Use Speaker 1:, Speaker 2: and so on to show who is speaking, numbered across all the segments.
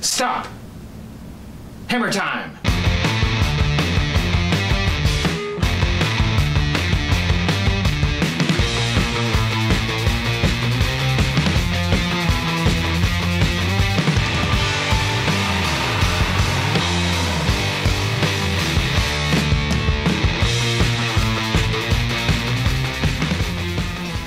Speaker 1: Stop! Hammer time!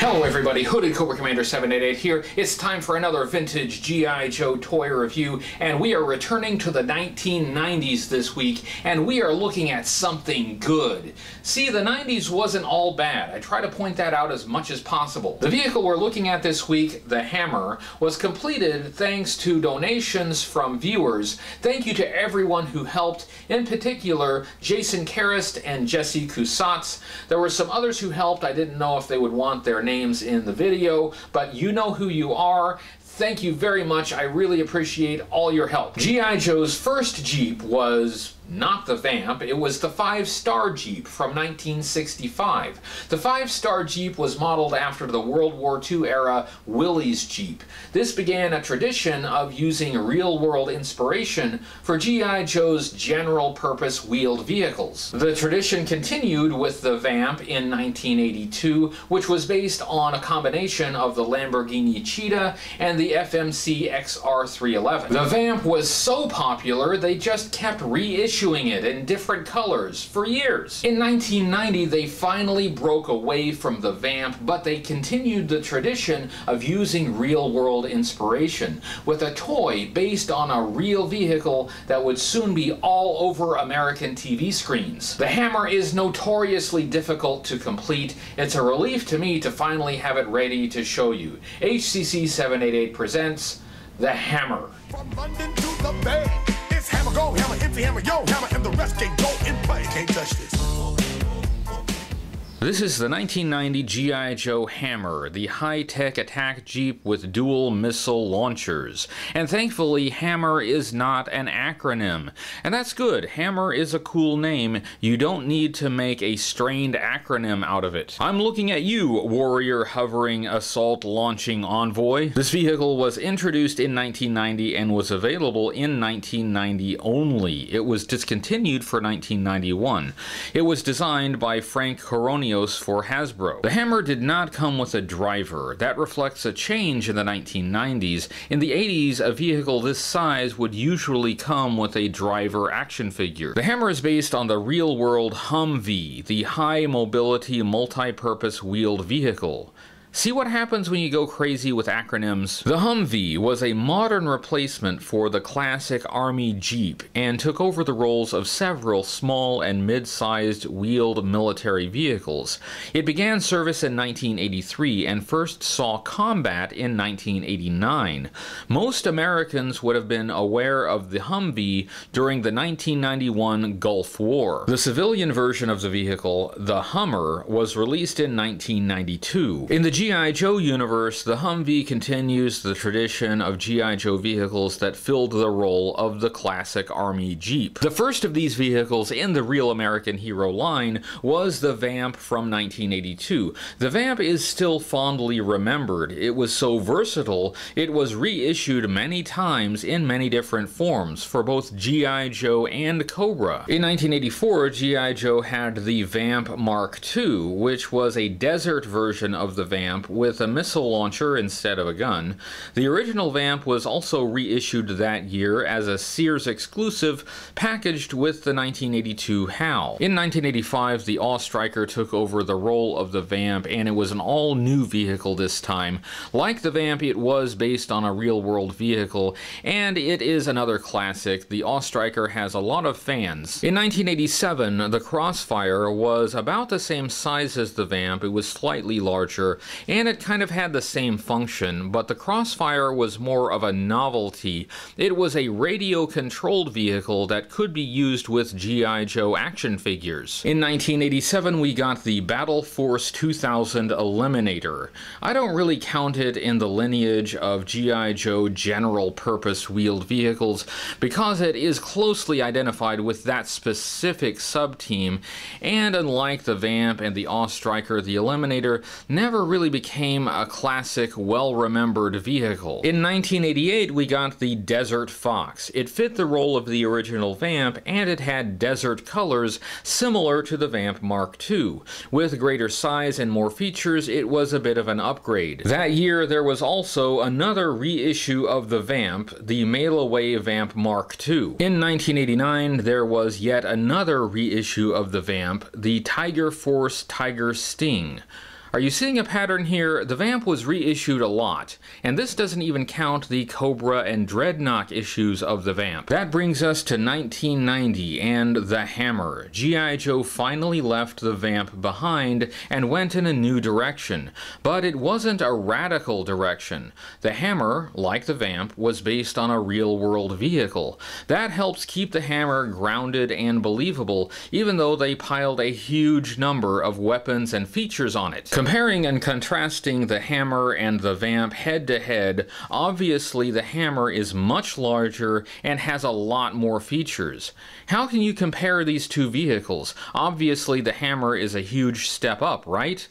Speaker 1: Hello everybody, Hooded Cobra Commander 788 here. It's time for another vintage G.I. Joe toy review, and we are returning to the 1990s this week, and we are looking at something good. See, the 90s wasn't all bad. I try to point that out as much as possible. The vehicle we're looking at this week, the Hammer, was completed thanks to donations from viewers. Thank you to everyone who helped, in particular, Jason Karist and Jesse Kussatz. There were some others who helped. I didn't know if they would want their names in the video, but you know who you are. Thank you very much. I really appreciate all your help. G.I. Joe's first Jeep was not the Vamp, it was the Five Star Jeep from 1965. The Five Star Jeep was modeled after the World War II era Willys Jeep. This began a tradition of using real world inspiration for G.I. Joe's general purpose wheeled vehicles. The tradition continued with the Vamp in 1982, which was based on a combination of the Lamborghini Cheetah and the FMC XR311. The Vamp was so popular they just kept reissuing it in different colors for years. In 1990, they finally broke away from the Vamp, but they continued the tradition of using real world inspiration with a toy based on a real vehicle that would soon be all over American TV screens. The Hammer is notoriously difficult to complete. It's a relief to me to finally have it ready to show you. HCC 788 presents The Hammer.
Speaker 2: Hammer go, hammer empty, hammer yo, hammer, and the rest can go in play. Can't touch this.
Speaker 1: This is the 1990 G.I. Joe Hammer, the high-tech attack jeep with dual missile launchers. And thankfully, Hammer is not an acronym. And that's good. Hammer is a cool name. You don't need to make a strained acronym out of it. I'm looking at you, warrior hovering assault launching envoy. This vehicle was introduced in 1990 and was available in 1990 only. It was discontinued for 1991. It was designed by Frank For Hasbro. The Hammer did not come with a driver. That reflects a change in the 1990s. In the 80s, a vehicle this size would usually come with a driver action figure. The Hammer is based on the real-world Humvee, the high-mobility, multi-purpose wheeled vehicle. See what happens when you go crazy with acronyms. The Humvee was a modern replacement for the classic Army Jeep and took over the roles of several small and mid-sized wheeled military vehicles. It began service in 1983 and first saw combat in 1989. Most Americans would have been aware of the Humvee during the 1991 Gulf War. The civilian version of the vehicle, the Hummer, was released in 1992. In the G.I. Joe universe, the Humvee continues the tradition of G.I. Joe vehicles that filled the role of the classic Army Jeep. The first of these vehicles in the Real American Hero line was the Vamp from 1982. The Vamp is still fondly remembered. It was so versatile, it was reissued many times in many different forms for both G.I. Joe and Cobra. In 1984, G.I. Joe had the Vamp Mark II, which was a desert version of the Vamp with a missile launcher instead of a gun. The original Vamp was also reissued that year as a Sears exclusive, packaged with the 1982 HAL. In 1985, the AWE Striker took over the role of the Vamp, and it was an all new vehicle this time. Like the Vamp, it was based on a real world vehicle, and it is another classic. The AWE Striker has a lot of fans. In 1987, the Crossfire was about the same size as the Vamp, it was slightly larger, and it kind of had the same function, but the Crossfire was more of a novelty. It was a radio controlled vehicle that could be used with G.I. Joe action figures. In 1987, we got the Battle Force 2000 Eliminator. I don't really count it in the lineage of G.I. Joe general purpose wheeled vehicles because it is closely identified with that specific sub team, and unlike the Vamp and the AWE Striker, the Eliminator never really quickly became a classic, well remembered vehicle. In 1988, we got the Desert Fox. It fit the role of the original Vamp and it had desert colors similar to the Vamp Mark II. With greater size and more features, it was a bit of an upgrade. That year, there was also another reissue of the Vamp, the Mail Away Vamp Mark II. In 1989, there was yet another reissue of the Vamp, the Tiger Force Tiger Sting. Are you seeing a pattern here? The Vamp was reissued a lot, and this doesn't even count the Cobra and Dreadnok issues of the Vamp. That brings us to 1990 and The Hammer. G.I. Joe finally left the Vamp behind and went in a new direction, but it wasn't a radical direction. The Hammer, like the Vamp, was based on a real-world vehicle. That helps keep the Hammer grounded and believable, even though they piled a huge number of weapons and features on it. Comparing and contrasting the Hammer and the Vamp head to head, obviously the Hammer is much larger and has a lot more features. How can you compare these two vehicles? Obviously the Hammer is a huge step up, right?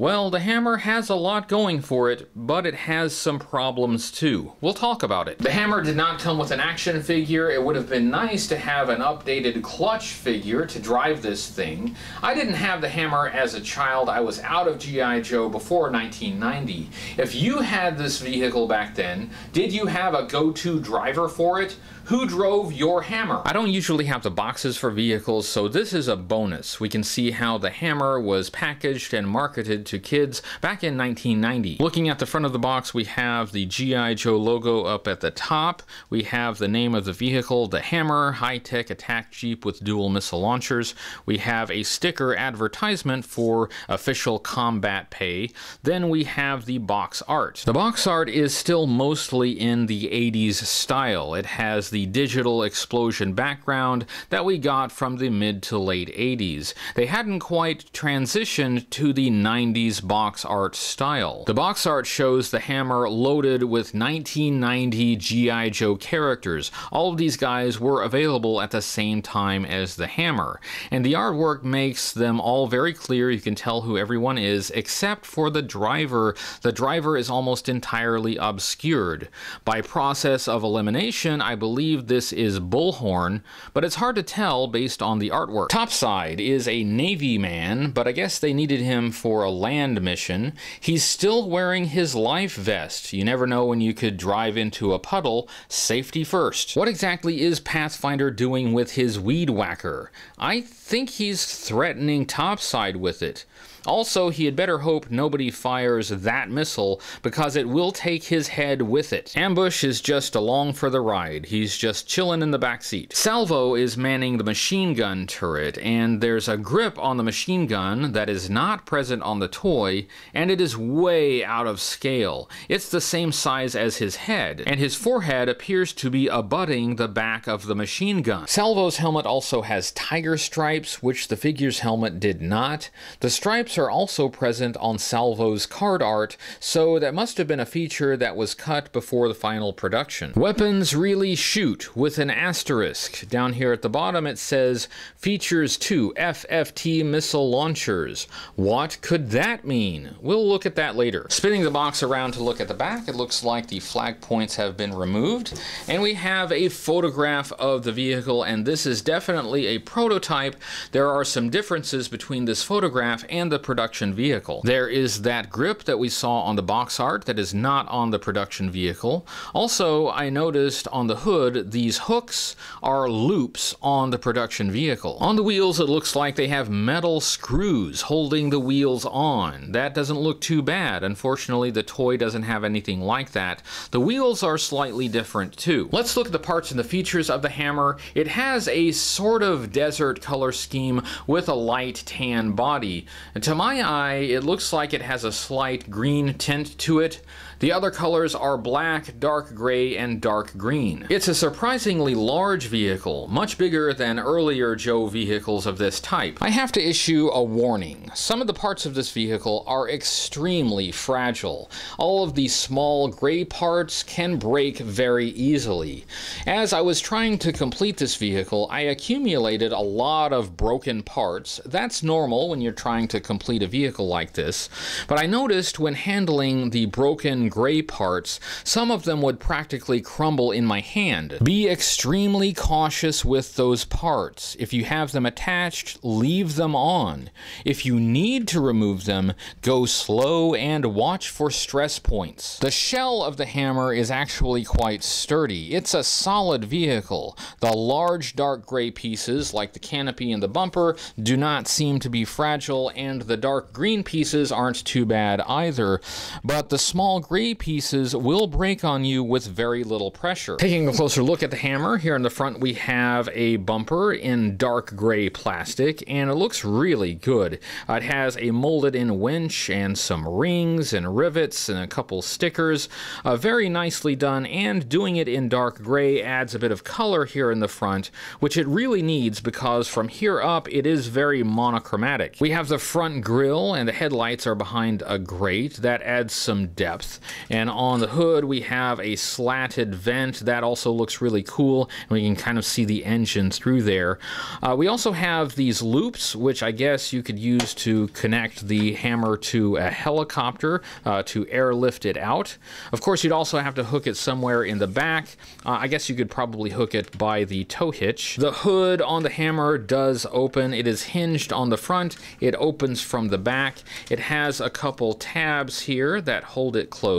Speaker 1: Well, the Hammer has a lot going for it, but it has some problems too. We'll talk about it. The Hammer did not come with an action figure. It would have been nice to have an updated clutch figure to drive this thing. I didn't have the Hammer as a child. I was out of G.I. Joe before 1990. If you had this vehicle back then, did you have a go-to driver for it? Who drove your Hammer? I don't usually have the boxes for vehicles, so this is a bonus. We can see how the Hammer was packaged and marketed to kids back in 1990. Looking at the front of the box, we have the G.I. Joe logo up at the top. We have the name of the vehicle, the Hammer high-tech attack jeep with dual missile launchers. We have a sticker advertisement for official combat pay. Then we have the box art. The box art is still mostly in the 80s style. It has the the digital explosion background that we got from the mid to late 80s. They hadn't quite transitioned to the 90s box art style. The box art shows the hammer loaded with 1990 G.I. Joe characters. All of these guys were available at the same time as the hammer, and the artwork makes them all very clear. You can tell who everyone is, except for the driver. The driver is almost entirely obscured. By process of elimination, I believe believe this is Bullhorn, but it's hard to tell based on the artwork. Topside is a Navy man, but I guess they needed him for a land mission. He's still wearing his life vest. You never know when you could drive into a puddle. Safety first. What exactly is Pathfinder doing with his weed whacker? I think he's threatening Topside with it. Also, he had better hope nobody fires that missile because it will take his head with it. Ambush is just along for the ride. He's just chilling in the back seat. Salvo is manning the machine gun turret, and there's a grip on the machine gun that is not present on the toy, and it is way out of scale. It's the same size as his head, and his forehead appears to be abutting the back of the machine gun. Salvo's helmet also has tiger stripes, which the figure's helmet did not. The stripes are also present on Salvo's card art, so that must have been a feature that was cut before the final production. Weapons really shoot with an asterisk. Down here at the bottom it says features 2 FFT missile launchers. What could that mean? We'll look at that later. Spinning the box around to look at the back, it looks like the flag points have been removed, and we have a photograph of the vehicle, and this is definitely a prototype. There are some differences between this photograph and the production vehicle. There is that grip that we saw on the box art that is not on the production vehicle. Also, I noticed on the hood these hooks are loops on the production vehicle. On the wheels, it looks like they have metal screws holding the wheels on. That doesn't look too bad. Unfortunately, the toy doesn't have anything like that. The wheels are slightly different too. Let's look at the parts and the features of the hammer. It has a sort of desert color scheme with a light tan body. And to my eye, it looks like it has a slight green tint to it. The other colors are black, dark gray, and dark green. It's a surprisingly large vehicle, much bigger than earlier Joe vehicles of this type. I have to issue a warning. Some of the parts of this vehicle are extremely fragile. All of these small gray parts can break very easily. As I was trying to complete this vehicle, I accumulated a lot of broken parts. That's normal when you're trying to complete a vehicle like this, but I noticed when handling the broken gray parts, some of them would practically crumble in my hand. Be extremely cautious with those parts. If you have them attached, leave them on. If you need to remove them, go slow and watch for stress points. The shell of the hammer is actually quite sturdy. It's a solid vehicle. The large dark gray pieces, like the canopy and the bumper, do not seem to be fragile, and the dark green pieces aren't too bad either. But the small gray pieces will break on you with very little pressure. Taking a closer look at the hammer, here in the front we have a bumper in dark gray plastic, and it looks really good. It has a molded in winch and some rings and rivets and a couple stickers. Uh, very nicely done, and doing it in dark gray adds a bit of color here in the front, which it really needs because from here up it is very monochromatic. We have the front grille, and the headlights are behind a grate. That adds some depth. And on the hood, we have a slatted vent. That also looks really cool, and we can kind of see the engine through there. Uh, we also have these loops, which I guess you could use to connect the hammer to a helicopter uh, to airlift it out. Of course, you'd also have to hook it somewhere in the back. Uh, I guess you could probably hook it by the tow hitch. The hood on the hammer does open. It is hinged on the front. It opens from the back. It has a couple tabs here that hold it closed.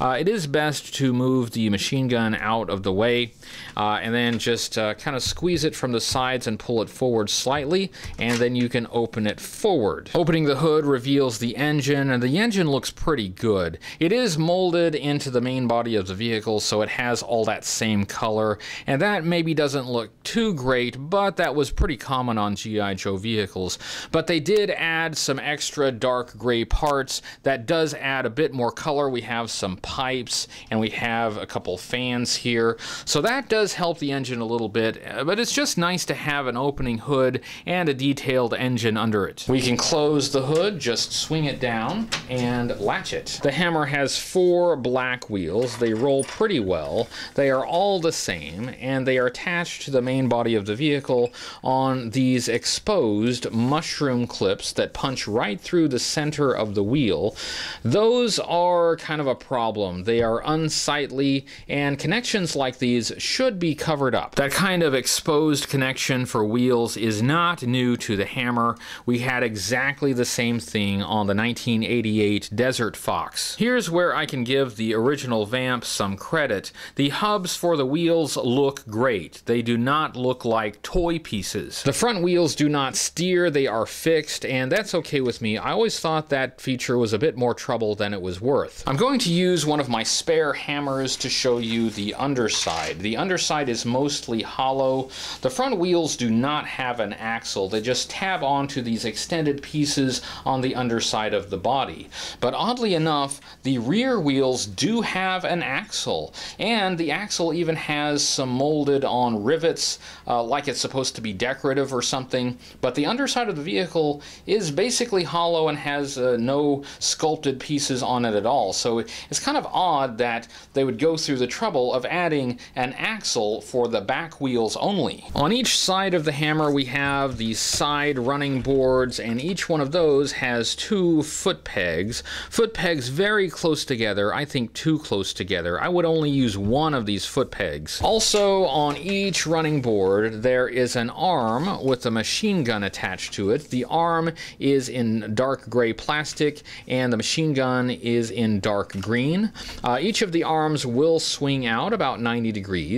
Speaker 1: Uh, it is best to move the machine gun out of the way uh, and then just uh, kind of squeeze it from the sides and pull it forward slightly and then you can open it forward. Opening the hood reveals the engine and the engine looks pretty good. It is molded into the main body of the vehicle so it has all that same color and that maybe doesn't look too great but that was pretty common on GI Joe vehicles. But they did add some extra dark gray parts that does add a bit more color. We have some pipes and we have a couple fans here. So that does help the engine a little bit, uh, but it's just nice to have an opening hood and a detailed engine under it. We can close the hood, just swing it down and latch it. The hammer has four black wheels. They roll pretty well. They are all the same and they are attached to the main body of the vehicle on these exposed mushroom clips that punch right through the center of the wheel. Those are kind of a problem. They are unsightly and connections like these should be covered up. That kind of exposed connection for wheels is not new to the Hammer. We had exactly the same thing on the 1988 Desert Fox. Here's where I can give the original Vamp some credit. The hubs for the wheels look great. They do not look like toy pieces. The front wheels do not steer, they are fixed, and that's okay with me. I always thought that feature was a bit more trouble than it was worth. I'm going to use one of my spare hammers to show you the underside. The underside is mostly hollow. The front wheels do not have an axle. They just tab onto these extended pieces on the underside of the body. But oddly enough, the rear wheels do have an axle. And the axle even has some molded on rivets, uh, like it's supposed to be decorative or something. But the underside of the vehicle is basically hollow and has uh, no sculpted pieces on it at all. So it's kind of odd that they would go through the trouble of adding an axle for the back wheels only. On each side of the hammer we have these side running boards and each one of those has two foot pegs. Foot pegs very close together, I think too close together. I would only use one of these foot pegs. Also on each running board there is an arm with a machine gun attached to it. The arm is in dark gray plastic and the machine gun is in dark green. Uh, each of the arms will swing out about 90 degrees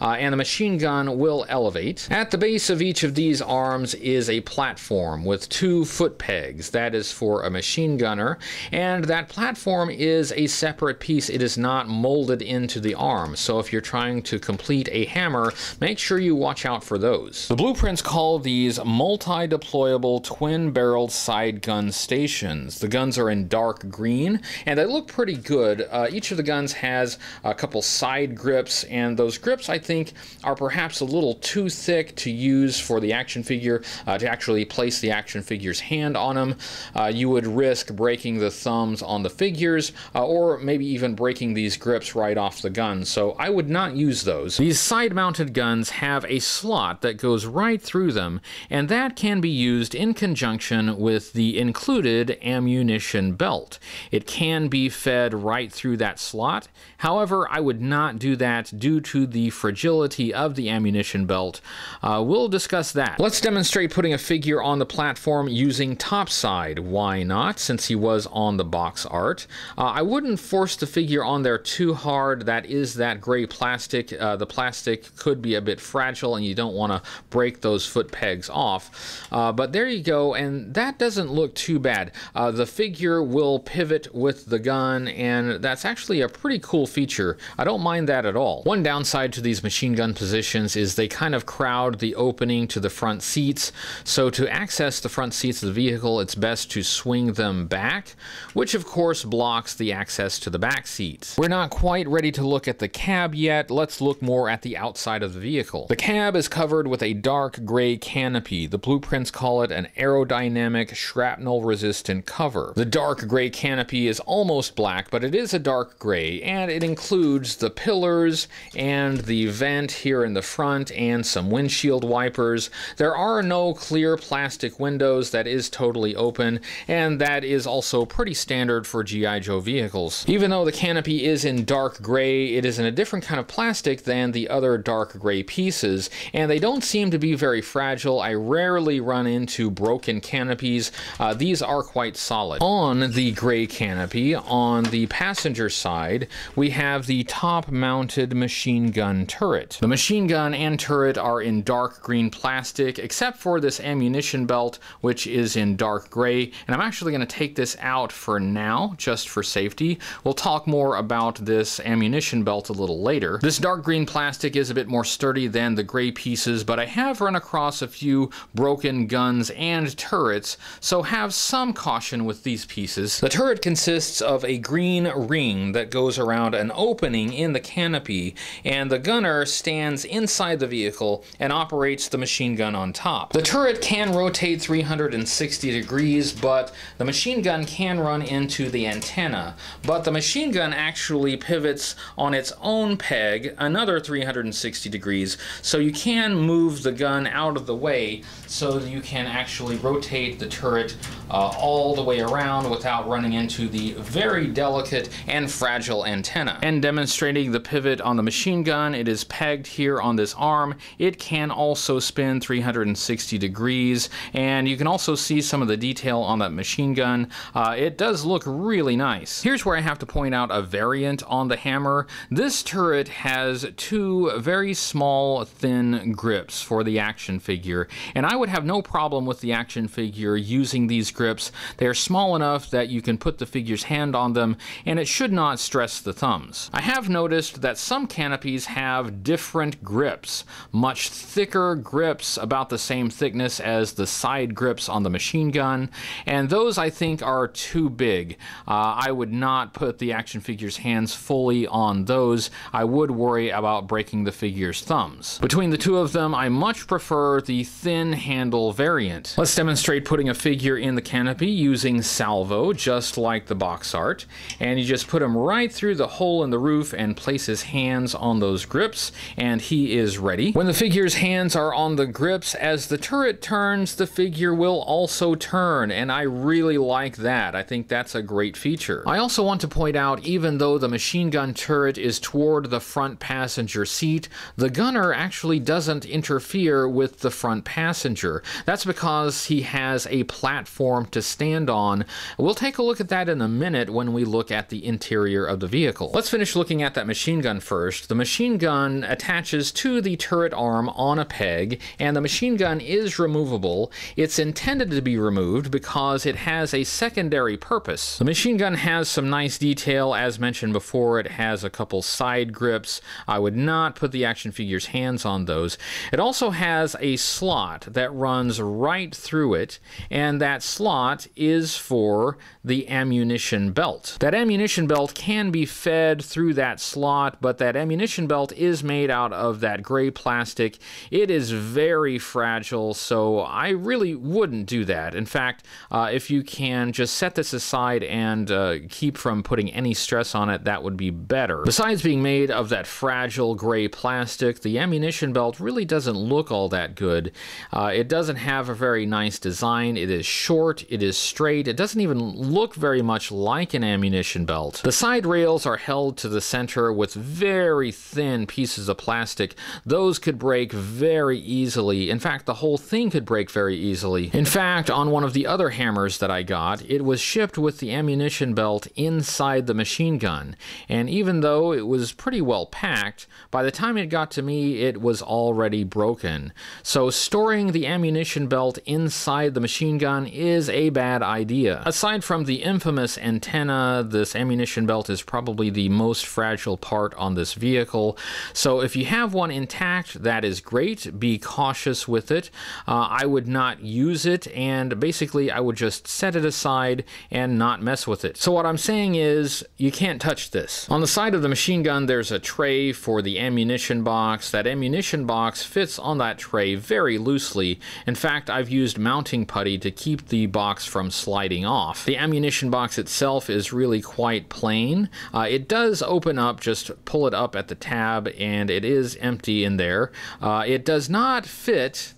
Speaker 1: uh, and the machine gun will elevate. At the base of each of these arms is a platform with two foot pegs. That is for a machine gunner and that platform is a separate piece. It is not molded into the arm. So if you're trying to complete a hammer, make sure you watch out for those. The blueprints call these multi-deployable twin-barreled side gun stations. The guns are in dark green and they look pretty pretty good. Uh, each of the guns has a couple side grips, and those grips I think are perhaps a little too thick to use for the action figure uh, to actually place the action figure's hand on them. Uh, you would risk breaking the thumbs on the figures, uh, or maybe even breaking these grips right off the gun. So I would not use those. These side-mounted guns have a slot that goes right through them, and that can be used in conjunction with the included ammunition belt. It can be fed right through that slot. However, I would not do that due to the fragility of the ammunition belt. Uh, we'll discuss that. Let's demonstrate putting a figure on the platform using topside. Why not, since he was on the box art? Uh, I wouldn't force the figure on there too hard. That is that gray plastic. Uh, the plastic could be a bit fragile and you don't want to break those foot pegs off. Uh, but there you go, and that doesn't look too bad. Uh, the figure will pivot with the gun, and that's actually a pretty cool feature. I don't mind that at all. One downside to these machine gun positions is they kind of crowd the opening to the front seats, so to access the front seats of the vehicle, it's best to swing them back, which of course blocks the access to the back seats. We're not quite ready to look at the cab yet, let's look more at the outside of the vehicle. The cab is covered with a dark gray canopy. The blueprints call it an aerodynamic shrapnel resistant cover. The dark gray canopy is almost black, but it is a dark gray, and it includes the pillars and the vent here in the front and some windshield wipers. There are no clear plastic windows, that is totally open, and that is also pretty standard for G.I. Joe vehicles. Even though the canopy is in dark gray, it is in a different kind of plastic than the other dark gray pieces, and they don't seem to be very fragile. I rarely run into broken canopies. Uh, these are quite solid. On the gray canopy, on the passenger side, we have the top mounted machine gun turret. The machine gun and turret are in dark green plastic, except for this ammunition belt, which is in dark gray. And I'm actually going to take this out for now, just for safety. We'll talk more about this ammunition belt a little later. This dark green plastic is a bit more sturdy than the gray pieces, but I have run across a few broken guns and turrets, so have some caution with these pieces. The turret consists of a green ring that goes around an opening in the canopy, and the gunner stands inside the vehicle and operates the machine gun on top. The turret can rotate 360 degrees, but the machine gun can run into the antenna. But the machine gun actually pivots on its own peg another 360 degrees, so you can move the gun out of the way so you can actually rotate the turret uh, all the way around without running into the very delicate and fragile antenna. And demonstrating the pivot on the machine gun, it is pegged here on this arm. It can also spin 360 degrees, and you can also see some of the detail on that machine gun. Uh, it does look really nice. Here's where I have to point out a variant on the hammer. This turret has two very small, thin grips for the action figure, and I would have no problem with the action figure using these grips. They are small enough that you can put the figure's hand on them, and it should not stress the thumbs. I have noticed that some canopies have different grips, much thicker grips about the same thickness as the side grips on the machine gun, and those I think are too big. Uh, I would not put the action figure's hands fully on those. I would worry about breaking the figure's thumbs. Between the two of them, I much prefer the thin handle variant. Let's demonstrate putting a figure in the canopy using salvo, just like the box art, and you just put him right through the hole in the roof and place his hands on those grips, and he is ready. When the figure's hands are on the grips, as the turret turns, the figure will also turn, and I really like that. I think that's a great feature. I also want to point out, even though the machine gun turret is toward the front passenger seat, the gunner actually doesn't interfere with the front passenger. That's because he has a platform to stand on. We'll take a look at that in a minute when we look at the interior of the vehicle. Let's finish looking at that machine gun first. The machine gun attaches to the turret arm on a peg, and the machine gun is removable. It's intended to be removed because it has a secondary purpose. The machine gun has some nice detail. As mentioned before, it has a couple side grips. I would not put the action figure's hands on those. It also has a slot that runs right through it, and that slot is for the ammunition belt. That ammunition belt can be fed through that slot, but that ammunition belt is made out of that gray plastic. It is very fragile, so I really wouldn't do that. In fact, uh, if you can just set this aside and uh, keep from putting any stress on it, that would be better. Besides being made of that fragile gray plastic, the ammunition belt really doesn't look all that good. Uh, it doesn't have a very nice design. It is short, it is straight, it doesn't even look very much like an ammunition belt. The side rails are held to the center with very thin pieces of plastic. Those could break very easily. In fact, the whole thing could break very easily. In fact, on one of the other hammers that I got, it was shipped with the ammunition belt inside the machine gun. And even though it was pretty well packed, by the time it got to me, it was already broken. So storing the ammunition belt inside the machine gun is a bad idea. Aside from the infamous antenna, this ammunition belt is probably the most fragile part on this vehicle. So if you have one intact, that is great. Be cautious with it. Uh, I would not use it, and basically I would just set it aside and not mess with it. So what I'm saying is you can't touch this. On the side of the machine gun, there's a tray for the ammunition box. That ammunition box fits on that tray very loosely. In fact, I've used mounting putty to keep the box from sliding off. The ammunition box itself is really quite plain. Uh, it does open up, just pull it up at the tab, and it is empty in there. Uh, it does not fit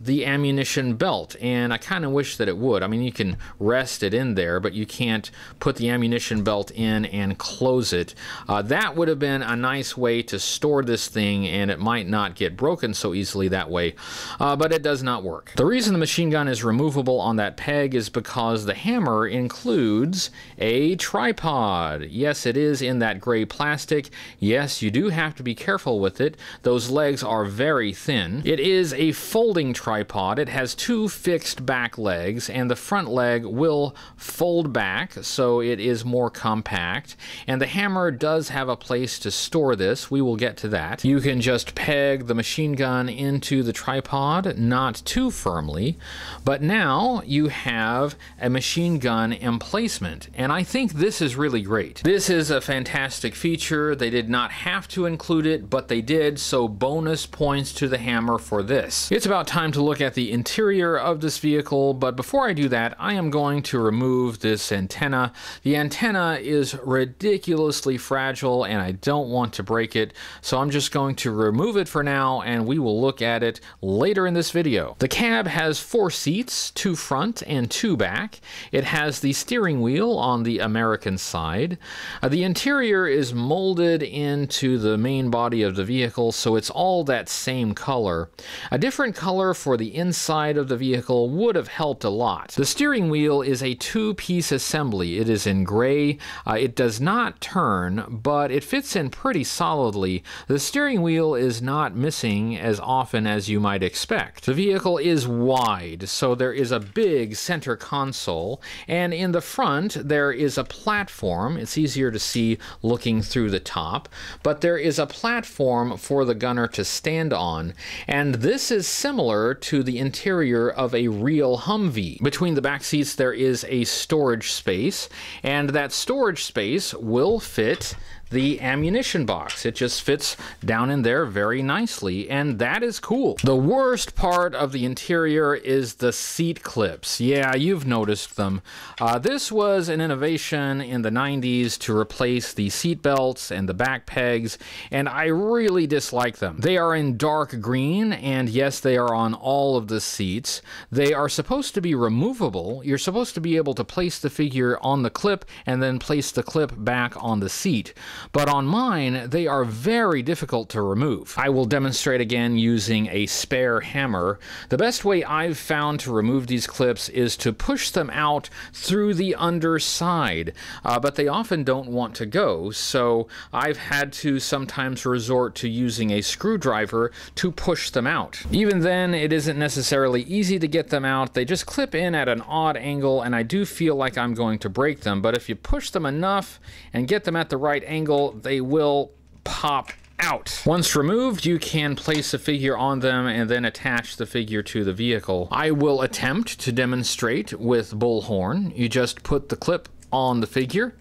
Speaker 1: the ammunition belt and I kind of wish that it would. I mean you can rest it in there but you can't put the ammunition belt in and close it. Uh, that would have been a nice way to store this thing and it might not get broken so easily that way uh, but it does not work. The reason the machine gun is removable on that peg is because the hammer includes a tripod. Yes it is in that gray plastic. Yes you do have to be careful with it. Those legs are very thin. It is a folding tripod tripod. It has two fixed back legs, and the front leg will fold back so it is more compact. And the hammer does have a place to store this. We will get to that. You can just peg the machine gun into the tripod, not too firmly, but now you have a machine gun emplacement. And I think this is really great. This is a fantastic feature. They did not have to include it, but they did, so bonus points to the hammer for this. It's about time to look at the interior of this vehicle, but before I do that, I am going to remove this antenna. The antenna is ridiculously fragile and I don't want to break it, so I'm just going to remove it for now and we will look at it later in this video. The cab has four seats, two front and two back. It has the steering wheel on the American side. Uh, the interior is molded into the main body of the vehicle, so it's all that same color. A different color for the inside of the vehicle would have helped a lot. The steering wheel is a two-piece assembly. It is in gray. Uh, it does not turn, but it fits in pretty solidly. The steering wheel is not missing as often as you might expect. The vehicle is wide, so there is a big center console, and in the front there is a platform. It's easier to see looking through the top, but there is a platform for the gunner to stand on, and this is similar to the interior of a real Humvee. Between the back seats, there is a storage space, and that storage space will fit the ammunition box. It just fits down in there very nicely, and that is cool. The worst part of the interior is the seat clips. Yeah, you've noticed them. Uh, this was an innovation in the 90s to replace the seat belts and the back pegs, and I really dislike them. They are in dark green, and yes, they are on all of the seats. They are supposed to be removable. You're supposed to be able to place the figure on the clip and then place the clip back on the seat but on mine, they are very difficult to remove. I will demonstrate again using a spare hammer. The best way I've found to remove these clips is to push them out through the underside, uh, but they often don't want to go, so I've had to sometimes resort to using a screwdriver to push them out. Even then, it isn't necessarily easy to get them out. They just clip in at an odd angle, and I do feel like I'm going to break them, but if you push them enough and get them at the right angle, they will pop out. Once removed, you can place a figure on them and then attach the figure to the vehicle. I will attempt to demonstrate with bullhorn. You just put the clip on the figure,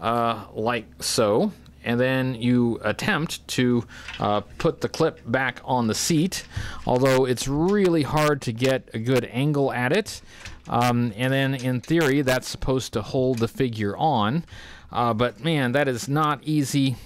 Speaker 1: uh, like so and then you attempt to uh, put the clip back on the seat, although it's really hard to get a good angle at it. Um, and then in theory, that's supposed to hold the figure on. Uh, but man, that is not easy.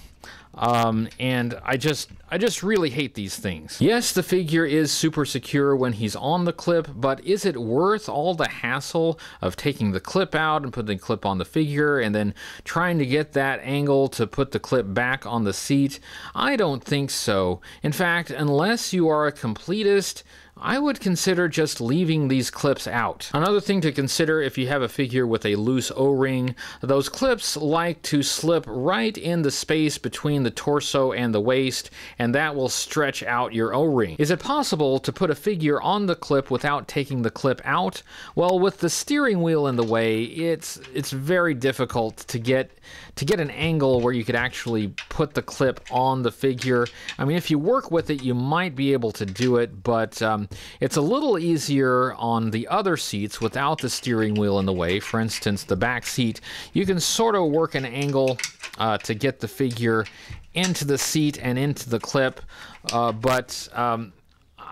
Speaker 1: Um, and I just I just really hate these things. Yes, the figure is super secure when he's on the clip, but is it worth all the hassle of taking the clip out and putting the clip on the figure and then trying to get that angle to put the clip back on the seat? I don't think so. In fact, unless you are a completist, I would consider just leaving these clips out. Another thing to consider if you have a figure with a loose O-ring, those clips like to slip right in the space between the torso and the waist, and that will stretch out your O-ring. Is it possible to put a figure on the clip without taking the clip out? Well, with the steering wheel in the way, it's it's very difficult to get to get an angle where you could actually put the clip on the figure. I mean, if you work with it, you might be able to do it, but um, it's a little easier on the other seats without the steering wheel in the way. For instance, the back seat, you can sort of work an angle uh, to get the figure into the seat and into the clip, uh, but um,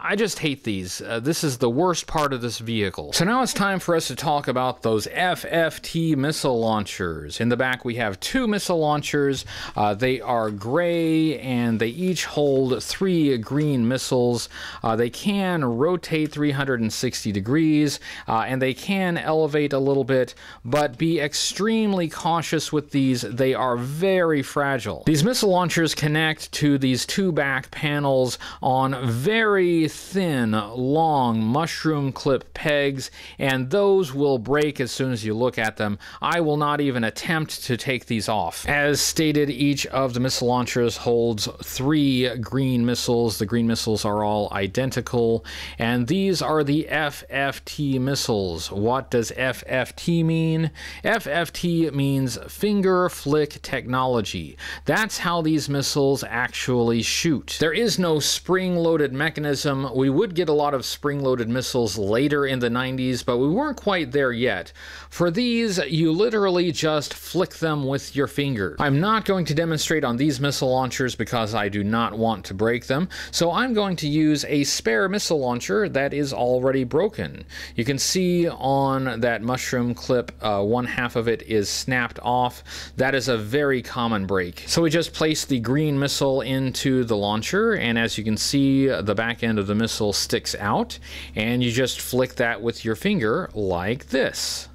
Speaker 1: I just hate these. Uh, this is the worst part of this vehicle. So now it's time for us to talk about those FFT missile launchers. In the back we have two missile launchers. Uh, they are gray and they each hold three green missiles. Uh, they can rotate 360 degrees uh, and they can elevate a little bit, but be extremely cautious with these. They are very fragile. These missile launchers connect to these two back panels on very thin, long mushroom clip pegs, and those will break as soon as you look at them. I will not even attempt to take these off. As stated, each of the missile launchers holds three green missiles. The green missiles are all identical, and these are the FFT missiles. What does FFT mean? FFT means finger flick technology. That's how these missiles actually shoot. There is no spring loaded mechanism we would get a lot of spring-loaded missiles later in the 90s, but we weren't quite there yet. For these, you literally just flick them with your finger. I'm not going to demonstrate on these missile launchers because I do not want to break them, so I'm going to use a spare missile launcher that is already broken. You can see on that mushroom clip, uh, one half of it is snapped off. That is a very common break. So we just place the green missile into the launcher, and as you can see, the back end of the missile sticks out, and you just flick that with your finger like this.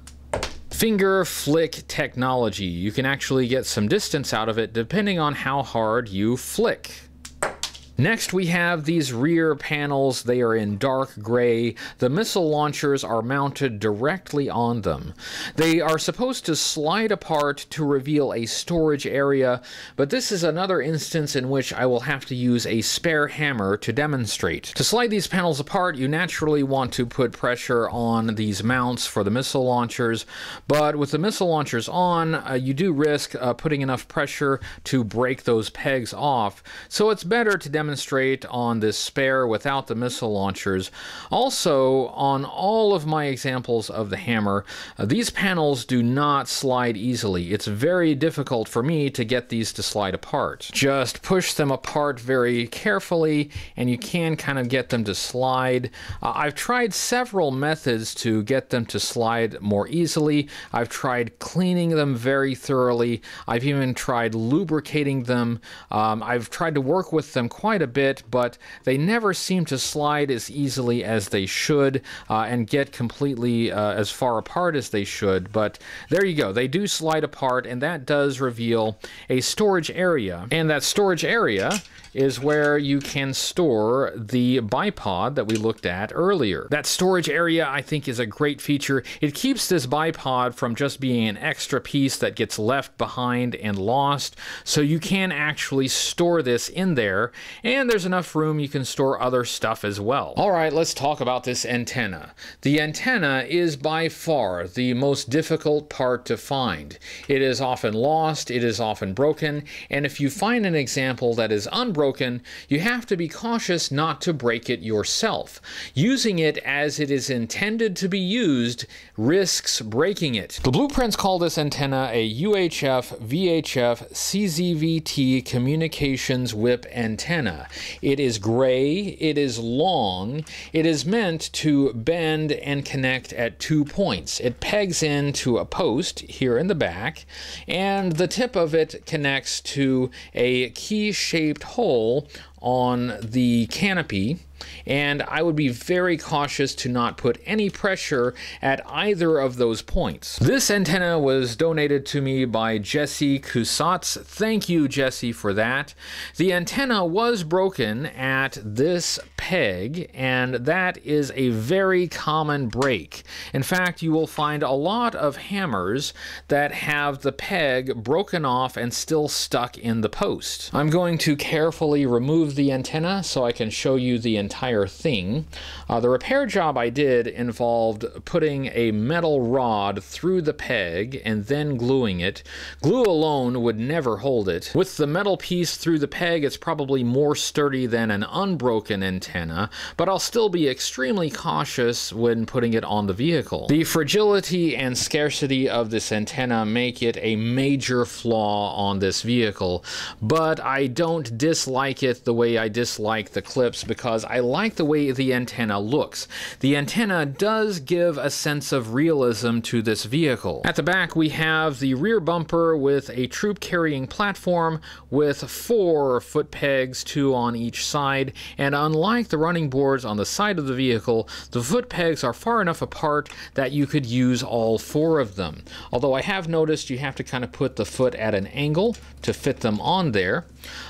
Speaker 1: Finger flick technology. You can actually get some distance out of it depending on how hard you flick. Next, we have these rear panels. They are in dark gray. The missile launchers are mounted directly on them. They are supposed to slide apart to reveal a storage area, but this is another instance in which I will have to use a spare hammer to demonstrate. To slide these panels apart, you naturally want to put pressure on these mounts for the missile launchers, but with the missile launchers on, uh, you do risk uh, putting enough pressure to break those pegs off, so it's better to demonstrate demonstrate on this spare without the missile launchers. Also, on all of my examples of the hammer, uh, these panels do not slide easily. It's very difficult for me to get these to slide apart. Just push them apart very carefully and you can kind of get them to slide. Uh, I've tried several methods to get them to slide more easily. I've tried cleaning them very thoroughly. I've even tried lubricating them. Um, I've tried to work with them quite quite a bit, but they never seem to slide as easily as they should uh, and get completely uh, as far apart as they should. But there you go. They do slide apart, and that does reveal a storage area. And that storage area is where you can store the bipod that we looked at earlier. That storage area, I think, is a great feature. It keeps this bipod from just being an extra piece that gets left behind and lost, so you can actually store this in there, and there's enough room you can store other stuff as well. All right, let's talk about this antenna. The antenna is by far the most difficult part to find. It is often lost, it is often broken, and if you find an example that is unbroken, broken, you have to be cautious not to break it yourself. Using it as it is intended to be used risks breaking it. The blueprints call this antenna a UHF VHF CZVT communications whip antenna. It is gray, it is long, it is meant to bend and connect at two points. It pegs into a post here in the back, and the tip of it connects to a key shaped hole soul on the canopy and I would be very cautious to not put any pressure at either of those points. This antenna was donated to me by Jesse Kussatz. Thank you, Jesse, for that. The antenna was broken at this peg, and that is a very common break. In fact, you will find a lot of hammers that have the peg broken off and still stuck in the post. I'm going to carefully remove the antenna so I can show you the entire thing. Uh, the repair job I did involved putting a metal rod through the peg and then gluing it. Glue alone would never hold it. With the metal piece through the peg, it's probably more sturdy than an unbroken antenna, but I'll still be extremely cautious when putting it on the vehicle. The fragility and scarcity of this antenna make it a major flaw on this vehicle, but I don't dislike it the way I dislike the clips because I like the way the antenna looks. The antenna does give a sense of realism to this vehicle. At the back we have the rear bumper with a troop carrying platform with four foot pegs, two on each side, and unlike the running boards on the side of the vehicle, the foot pegs are far enough apart that you could use all four of them. Although I have noticed you have to kind of put the foot at an angle to fit them on there.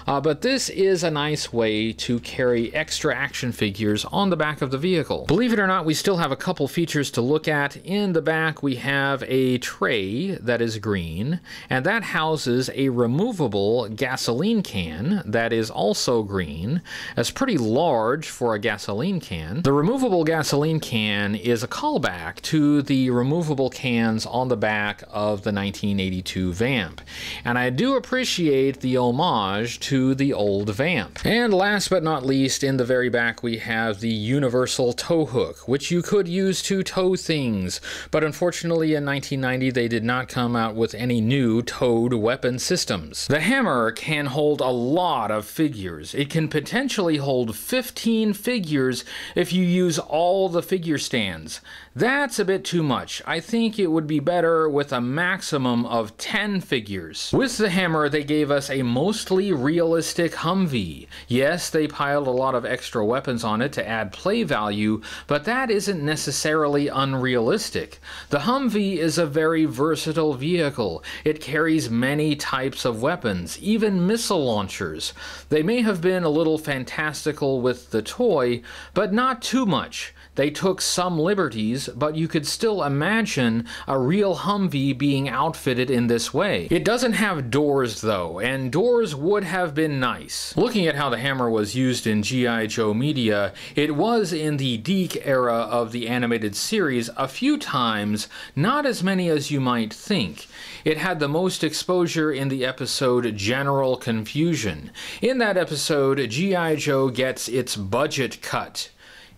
Speaker 1: Uh, but this is a nice way to carry extra action figures on the back of the vehicle. Believe it or not, we still have a couple features to look at. In the back, we have a tray that is green, and that houses a removable gasoline can that is also green. It's pretty large for a gasoline can. The removable gasoline can is a callback to the removable cans on the back of the 1982 Vamp, and I do appreciate the homage to the old Vamp. And last but not least, in the very back we have the universal tow hook, which you could use to tow things, but unfortunately in 1990 they did not come out with any new towed weapon systems. The hammer can hold a lot of figures. It can potentially hold 15 figures if you use all the figure stands. That's a bit too much. I think it would be better with a maximum of 10 figures. With the hammer, they gave us a mostly realistic Humvee. Yes, they piled a lot of extra weapons on it to add play value, but that isn't necessarily unrealistic. The Humvee is a very versatile vehicle. It carries many types of weapons, even missile launchers. They may have been a little fantastical with the toy, but not too much. They took some liberties, but you could still imagine a real Humvee being outfitted in this way. It doesn't have doors though, and doors would have been nice. Looking at how the hammer was used in G.I. Joe media, it was in the DiC era of the animated series a few times, not as many as you might think. It had the most exposure in the episode General Confusion. In that episode, G.I. Joe gets its budget cut.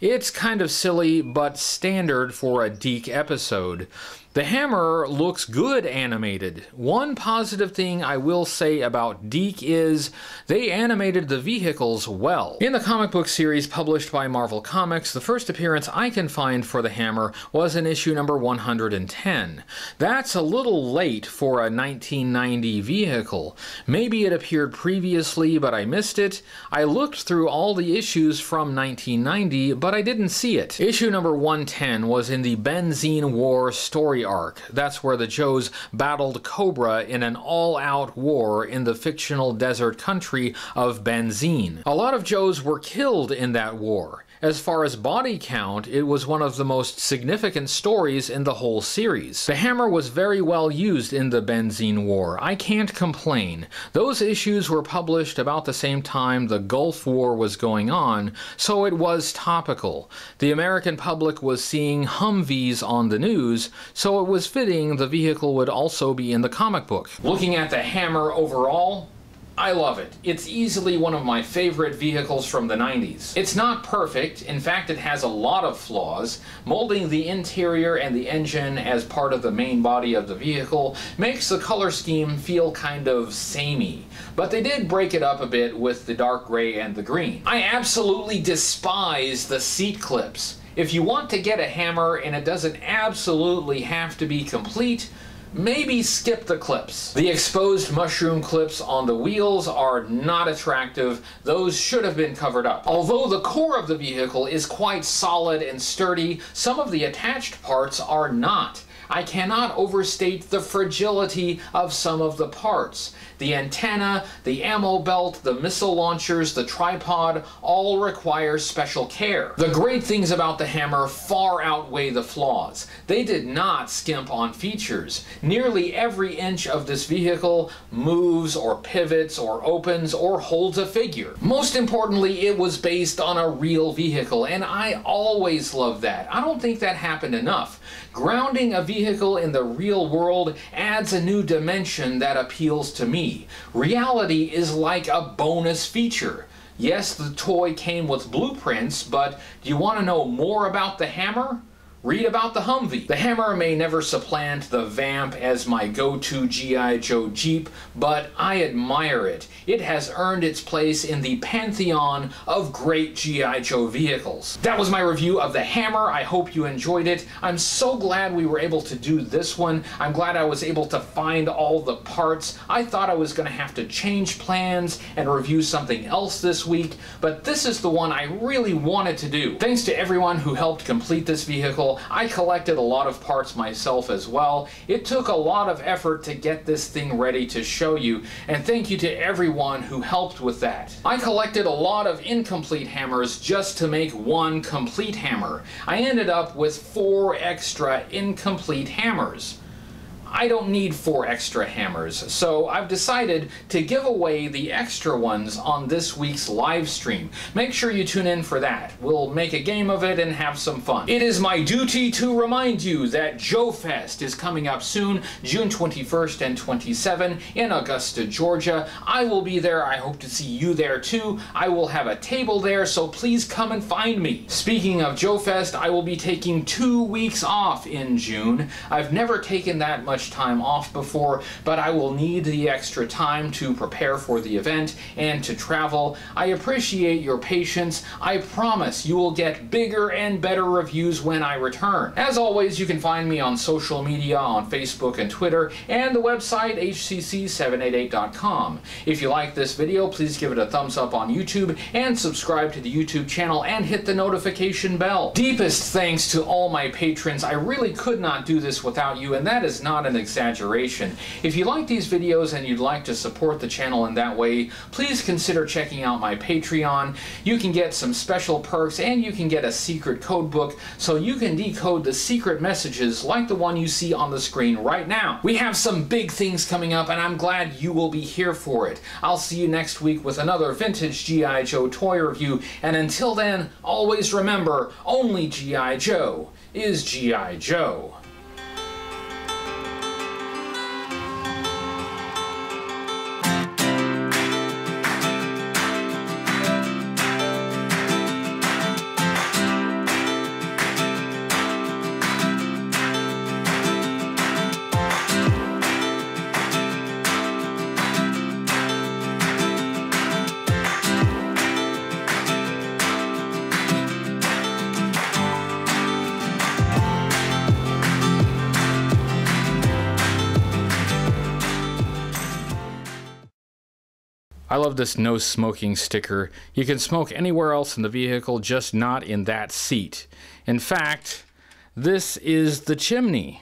Speaker 1: It's kind of silly, but standard for a DiC episode. The hammer looks good animated. One positive thing I will say about DiC is they animated the vehicles well. In the comic book series published by Marvel Comics, the first appearance I can find for the hammer was in issue number 110. That's a little late for a 1990 vehicle. Maybe it appeared previously, but I missed it. I looked through all the issues from 1990, but I didn't see it. Issue number 110 was in the Benzheen War story arc. That's where the Joes battled Cobra in an all-out war in the fictional desert country of Benzheen. A lot of Joes were killed in that war. As far as body count, it was one of the most significant stories in the whole series. The hammer was very well used in the Benzheen War. I can't complain. Those issues were published about the same time the Gulf War was going on, so it was topical. The American public was seeing Humvees on the news, so it was fitting the vehicle would also be in the comic book. Looking at the hammer overall, I love it. It's easily one of my favorite vehicles from the 90s. It's not perfect, in fact it has a lot of flaws. Molding the interior and the engine as part of the main body of the vehicle makes the color scheme feel kind of samey. But they did break it up a bit with the dark gray and the green. I absolutely despise the seat clips. If you want to get a hammer and it doesn't absolutely have to be complete, maybe skip the clips. The exposed mushroom clips on the wheels are not attractive. Those should have been covered up. Although the core of the vehicle is quite solid and sturdy, some of the attached parts are not. I cannot overstate the fragility of some of the parts. The antenna, the ammo belt, the missile launchers, the tripod all require special care. The great things about the Hammer far outweigh the flaws. They did not skimp on features. Nearly every inch of this vehicle moves or pivots or opens or holds a figure. Most importantly, it was based on a real vehicle and I always love that. I don't think that happened enough. Grounding a vehicle in the real world adds a new dimension that appeals to me. Reality is like a bonus feature. Yes, the toy came with blueprints, but do you want to know more about the hammer? Read about the Humvee. The Hammer may never supplant the Vamp as my go-to G.I. Joe Jeep, but I admire it. It has earned its place in the pantheon of great G.I. Joe vehicles. That was my review of the Hammer. I hope you enjoyed it. I'm so glad we were able to do this one. I'm glad I was able to find all the parts. I thought I was going to have to change plans and review something else this week, but this is the one I really wanted to do. Thanks to everyone who helped complete this vehicle. I collected a lot of parts myself as well. It took a lot of effort to get this thing ready to show you, and thank you to everyone who helped with that. I collected a lot of incomplete hammers just to make one complete hammer. I ended up with four extra incomplete hammers. I don't need four extra hammers, so I've decided to give away the extra ones on this week's live stream. Make sure you tune in for that. We'll make a game of it and have some fun. It is my duty to remind you that Joe Fest is coming up soon, June 21st and 27 in Augusta, Georgia. I will be there. I hope to see you there too. I will have a table there, so please come and find me. Speaking of Joe Fest, I will be taking two weeks off in June. I've never taken that much much time off before, but I will need the extra time to prepare for the event and to travel. I appreciate your patience. I promise you will get bigger and better reviews when I return. As always, you can find me on social media on Facebook and Twitter and the website hcc788.com. If you like this video, please give it a thumbs up on YouTube and subscribe to the YouTube channel and hit the notification bell. Deepest thanks to all my patrons. I really could not do this without you, and that is not an an exaggeration. If you like these videos and you'd like to support the channel in that way, please consider checking out my Patreon. You can get some special perks and you can get a secret code book so you can decode the secret messages like the one you see on the screen right now. We have some big things coming up and I'm glad you will be here for it. I'll see you next week with another vintage G.I. Joe toy review and until then, always remember, only G.I. Joe is G.I. Joe. Love this no smoking sticker. You can smoke anywhere else in the vehicle, just not in that seat. In fact, this is the chimney.